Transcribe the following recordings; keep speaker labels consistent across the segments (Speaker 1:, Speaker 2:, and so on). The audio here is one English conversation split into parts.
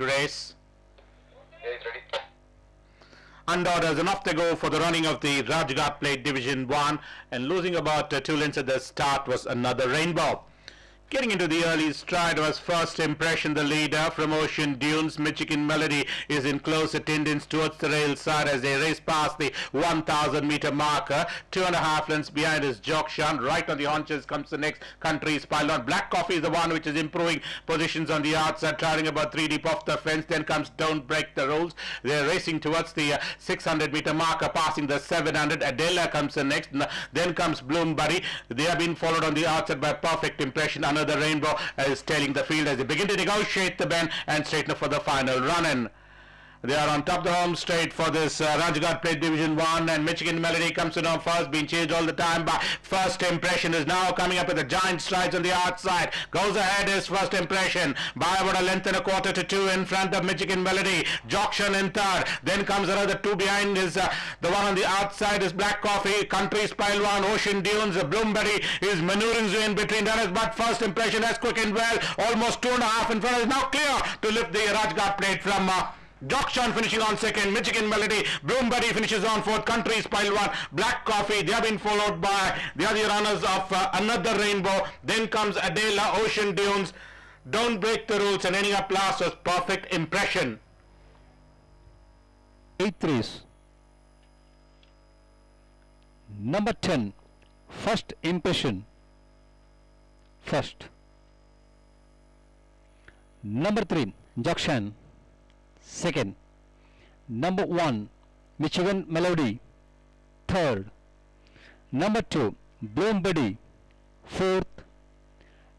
Speaker 1: ready to race?
Speaker 2: Yes, ready.
Speaker 1: And orders and off they go for the running of the Rajghat Plate Division 1 and losing about uh, two lengths at the start was another rainbow. Getting into the early stride was first impression the leader from Ocean Dunes. Michigan Melody is in close attendance towards the rail side as they race past the 1000 meter marker. Two and a half lengths behind is Jokshan. Right on the haunches comes the next country's pylon. Black Coffee is the one which is improving positions on the outside, traveling about three deep off the fence. Then comes Don't Break the Rules. They're racing towards the uh, 600 meter marker, passing the 700. Adela comes the next. Then comes Bloomberry. They have been followed on the outside by Perfect Impression. Another rainbow is tailing the field as they begin to negotiate the bend and straighten up for the final run in. They are on top of the home straight for this uh, Rajghat Plate Division 1 and Michigan Melody comes in on first, being chased all the time by First Impression is now coming up with the giant strides on the outside. Goes ahead is First Impression by about a length and a quarter to two in front of Michigan Melody. Jokshan in third. Then comes another two behind is uh, the one on the outside is Black Coffee, Country Spile 1, Ocean Dunes, Bloomberry is maneuvering in between runners but First Impression has quickened well. Almost two and a half in front is now clear to lift the Rajghat Plate from uh, Jokshan finishing on second, Michigan Melody, Bloomberry finishes on fourth, Country pile 1, Black Coffee, they have been followed by the other runners of uh, Another Rainbow, then comes Adela, Ocean Dunes, Don't Break the Rules and ending up last was Perfect Impression.
Speaker 3: Eighth race. Number 10. First impression. First. Number 3. Jokshan. Second. Number 1. Michigan Melody. Third. Number 2. Bloom Buddy. Fourth.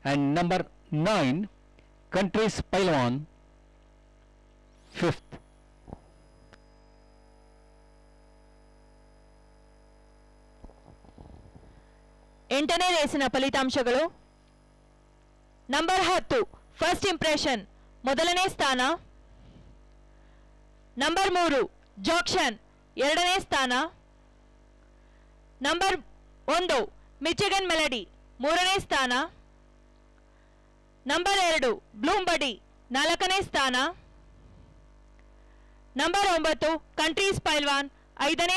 Speaker 3: And number 9. Country Spilwan. Fifth.
Speaker 4: ಎಂಟನೇ ರೇಸಿನ ಫಲಿತಾಂಶಗಳು number ಹತ್ತು first impression ಮೊದಲನೇ ಸ್ಥಾನ number ಮೂರು Jackson ಎರಡನೇ ಸ್ಥಾನ. Number ಒಂದು Michigan melody ಮೂರನೇ ಸ್ಥಾನ. ನಂಬರ್ ಎರಡು ಬ್ಲೂಂಬಡಿ ನಾಲ್ಕನೇ ಸ್ಥಾನ. ನಂಬರ್ ಒಂಬತ್ತು ಕಂಟ್ರೀಸ್ ಪೈಲ್ವಾನ್ ಐದನೇ